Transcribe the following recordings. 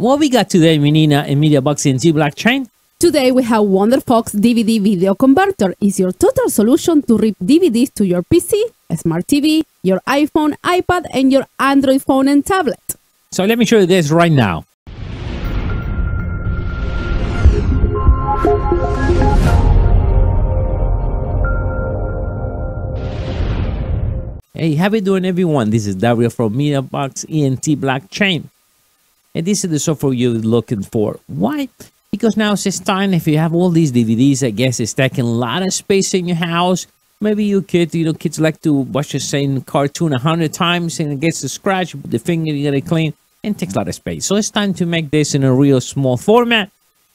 What we got today, Menina and MediaBox ENT Blockchain? Today we have WonderFox DVD Video Converter. is your total solution to rip DVDs to your PC, smart TV, your iPhone, iPad, and your Android phone and tablet. So let me show you this right now. Hey, how you doing everyone. This is Dario from MediaBox ENT Blockchain. And this is the software you're looking for. Why? Because now it's time if you have all these DVDs, I guess it's taking a lot of space in your house. Maybe you kids, you know, kids like to watch the same cartoon a hundred times and it gets a scratch, the finger you gotta clean, and takes a lot of space. So it's time to make this in a real small format,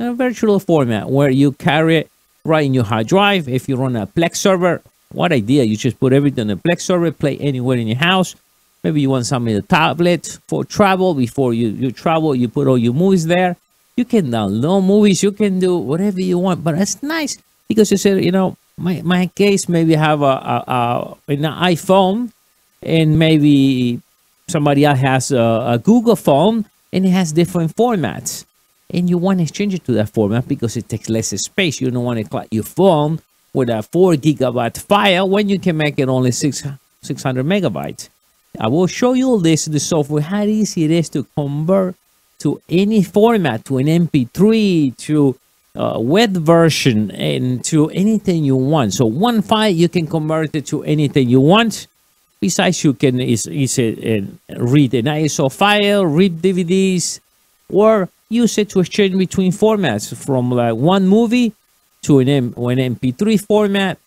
a virtual format where you carry it right in your hard drive. If you run a Plex server, what idea? You just put everything on a Plex server, play anywhere in your house. Maybe you want some in the tablet for travel. Before you, you travel, you put all your movies there. You can download movies. You can do whatever you want. But it's nice because you said, you know, my, my case maybe have a, a, a an iPhone and maybe somebody else has a, a Google phone and it has different formats and you want to change it to that format because it takes less space. You don't want to collect your phone with a 4 gigabyte file when you can make it only 6, 600 megabytes. I will show you all this the software, how easy it is to convert to any format, to an MP3, to a web version, and to anything you want. So one file, you can convert it to anything you want. Besides, you can is, is uh, read an ISO file, read DVDs, or use it to exchange between formats from like one movie to an, M, an MP3 format.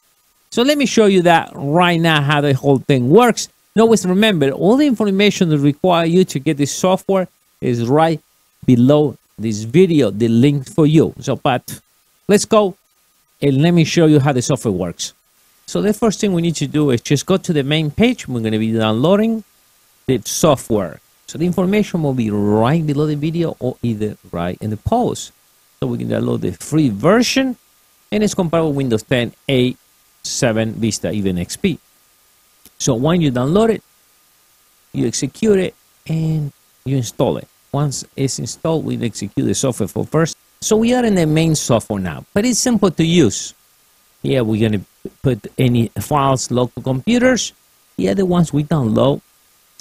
So let me show you that right now, how the whole thing works. And always remember, all the information that require you to get this software is right below this video, the link for you. So, but let's go and let me show you how the software works. So the first thing we need to do is just go to the main page. We're going to be downloading the software. So the information will be right below the video or either right in the post. So we can download the free version and it's compatible with Windows 10, 8, 7, Vista, even XP. So when you download it, you execute it and you install it. Once it's installed, we execute the software for first. So we are in the main software now, but it's simple to use. Here we're going to put any files, local computers. Here the ones we download,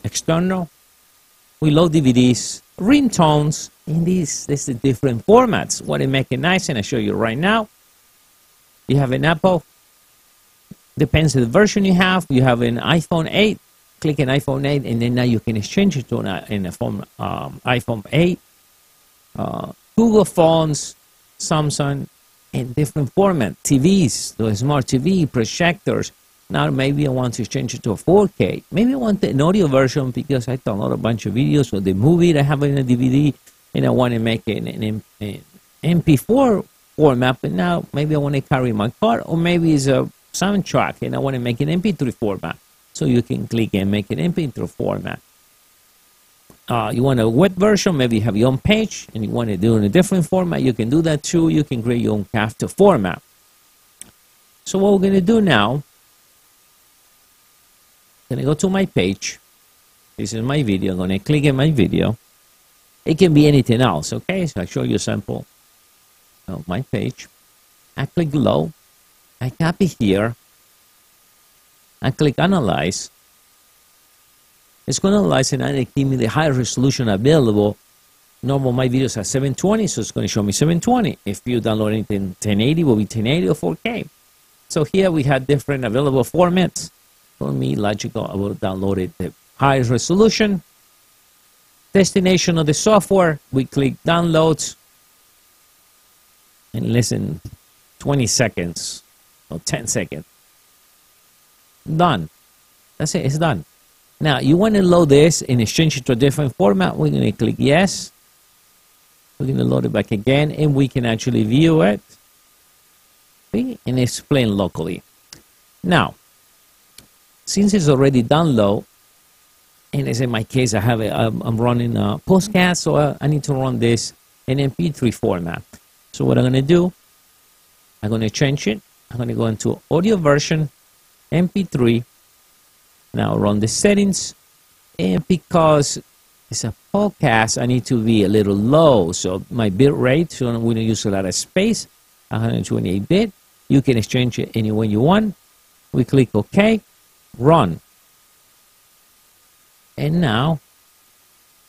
external. We load DVDs, ringtones, in these, this is different formats. What it make it nice, and I show you right now. You have an Apple. Depends the version you have. You have an iPhone 8. Click an iPhone 8, and then now you can exchange it to an in a phone, um, iPhone 8. Uh, Google phones, Samsung, in different format. TVs, the smart TV, projectors. Now maybe I want to change it to a 4K. Maybe I want an audio version because I download a bunch of videos of the movie that I have in a DVD, and I want to make it an, an MP4 format, but now maybe I want to carry my car, or maybe it's a soundtrack and I want to make an MP3 format. So you can click and make an MP3 format. Uh, you want a web version, maybe you have your own page and you want to do it in a different format, you can do that too. You can create your own CAFTA format. So what we're going to do now, I'm going to go to my page. This is my video. I'm going to click in my video. It can be anything else, okay? So I'll show you a sample of my page. I click below. I copy here. I click Analyze. It's going to analyze and give me the highest resolution available. Normal, my videos are 720, so it's going to show me 720. If you download anything 1080, it will be 1080 or 4K. So here we have different available formats. For me, logical, I will download it the highest resolution. Destination of the software, we click Downloads And listen, 20 seconds or 10 seconds. Done. That's it, it's done. Now, you want to load this and exchange it to a different format. We're going to click yes. We're going to load it back again and we can actually view it see, and explain locally. Now, since it's already download, and as in my case, I have a, I'm running a postcast, so I need to run this in MP3 format. So what I'm going to do, I'm going to change it. I'm going to go into audio version, MP3. Now run the settings. And because it's a podcast. I need to be a little low. So my bit rate, so we don't use a lot of space, 128 bit. You can exchange it any way you want. We click OK, run. And now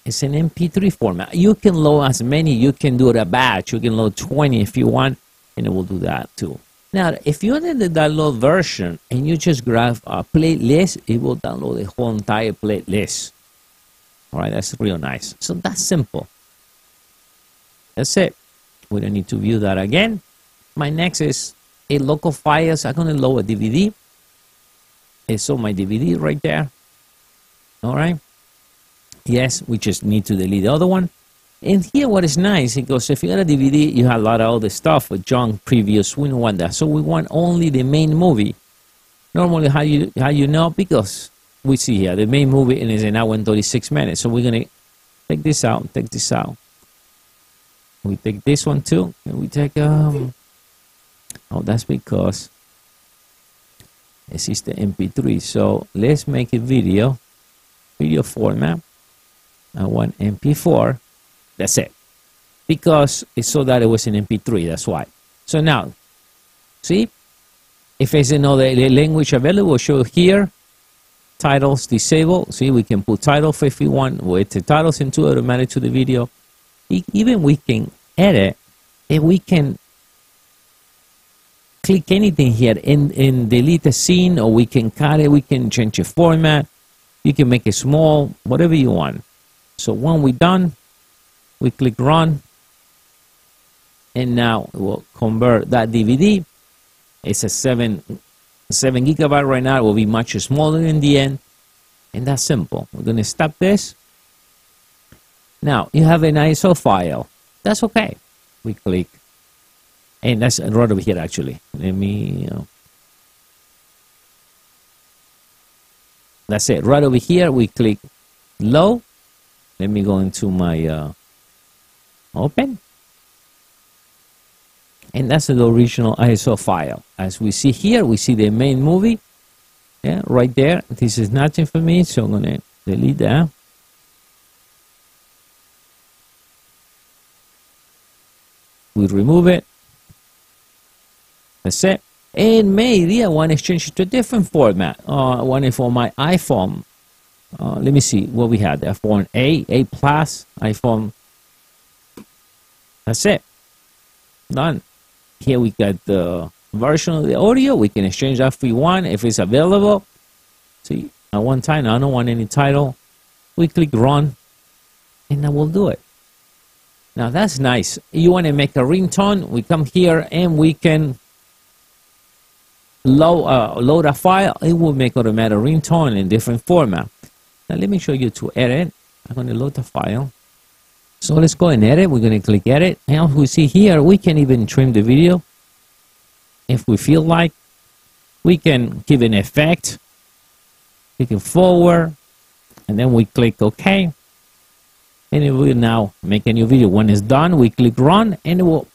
it's an MP3 format. You can load as many, you can do it a batch. You can load 20 if you want, and it will do that too. Now, if you want the download version and you just grab a playlist, it will download the whole entire playlist. All right, that's real nice. So that's simple. That's it. We don't need to view that again. My next is a local files. I'm going to load a DVD. It's on my DVD right there. All right. Yes, we just need to delete the other one. And here, what is nice, because if you got a DVD, you have a lot of other stuff with junk previous. We don't want that. So we want only the main movie. Normally, how you how you know? Because we see here the main movie and is an hour and 36 minutes. So we're gonna take this out, take this out. We take this one too, and we take um. Oh, that's because this is the MP3. So let's make a video, video format. I want MP4 that's it. Because it's so that it was an MP3, that's why. So now, see, if there's another language available, show here, titles disabled. See, we can put title 51 with the titles into automatic to the video. Even we can edit and we can click anything here and, and delete a scene or we can cut it, we can change the format, you can make it small, whatever you want. So when we're done, we click run and now it will convert that DVD it's a 7 7 gigabyte right now. It will be much smaller in the end. And that's simple. We're going to stop this. Now you have an ISO file. That's okay. We click. And that's right over here actually. Let me uh, that's it. Right over here we click low. Let me go into my uh, open. And that's the original ISO file. As we see here we see the main movie. Yeah right there. This is nothing for me so I'm gonna delete that. We remove it. That's it. And maybe I want to change it to a different format. Uh, I want it for my iPhone. Uh, let me see what we had iPhone A, A plus, iPhone that's it. Done. Here we got the version of the audio. We can exchange that if we want, if it's available. See, at one time, I don't want any title. We click run, and I will do it. Now that's nice. You want to make a ringtone? We come here and we can load, uh, load a file. It will make automatic ringtone in different format. Now let me show you to edit. I'm going to load the file. So let's go and edit. We're going to click edit. And we see here, we can even trim the video if we feel like. We can give an effect. We can forward. And then we click OK. And it will now make a new video. When it's done, we click run and it will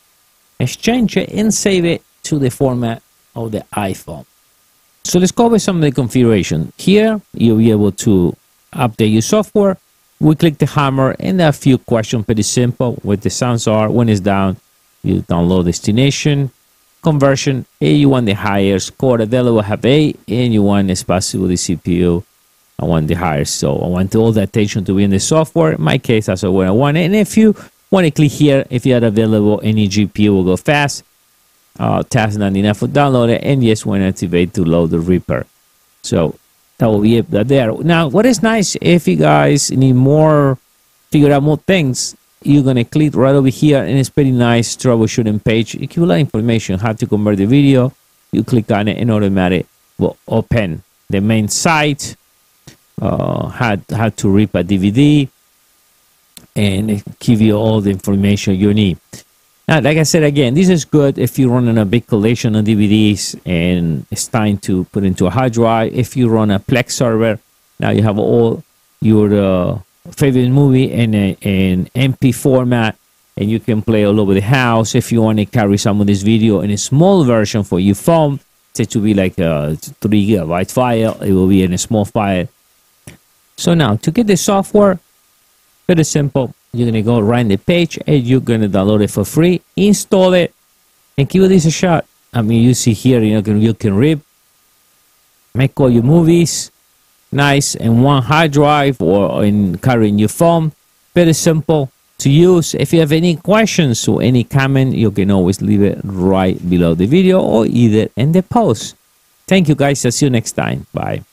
exchange it and save it to the format of the iPhone. So let's cover some of the configuration. Here, you'll be able to update your software we click the hammer and a few questions pretty simple. What the sounds are when it's down you download destination conversion a you want the highest core available have a and you want especially with the cpu i want the higher so i want all the attention to be in the software. In my case that's what i want and if you want to click here if you are available any gpu will go fast. Uh task 99 for download it and yes when activate to load the reaper. So that will be there. Now, what is nice if you guys need more, figure out more things, you're gonna click right over here, and it's pretty nice troubleshooting page. It gives you a lot information how to convert the video. You click on it, and automatic will open the main site. Uh, how how to rip a DVD, and give you all the information you need. Now, like I said again, this is good if you're running a big collection of DVDs and it's time to put into a hard drive. If you run a Plex server, now you have all your uh, favorite movie in an MP format and you can play all over the house. If you want to carry some of this video in a small version for your phone, it to be like a 3 gigabyte file, it will be in a small file. So now to get the software, Very simple. You're gonna go right in the page and you're gonna download it for free, install it, and give this a shot. I mean, you see here, you know, you can rip, make all your movies, nice, and one hard drive or in carrying your phone. Very simple to use. If you have any questions or any comment, you can always leave it right below the video or either in the post. Thank you guys. I'll see you next time. Bye.